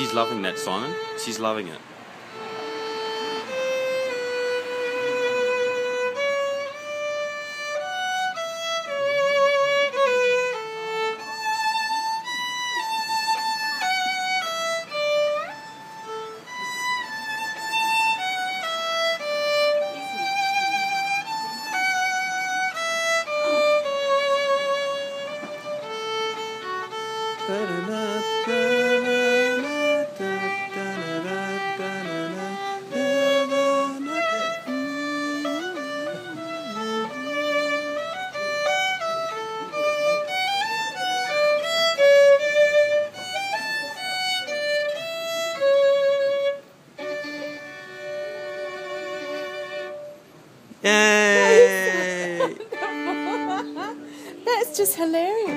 She's loving that, Simon. She's loving it. Yay! That's just hilarious.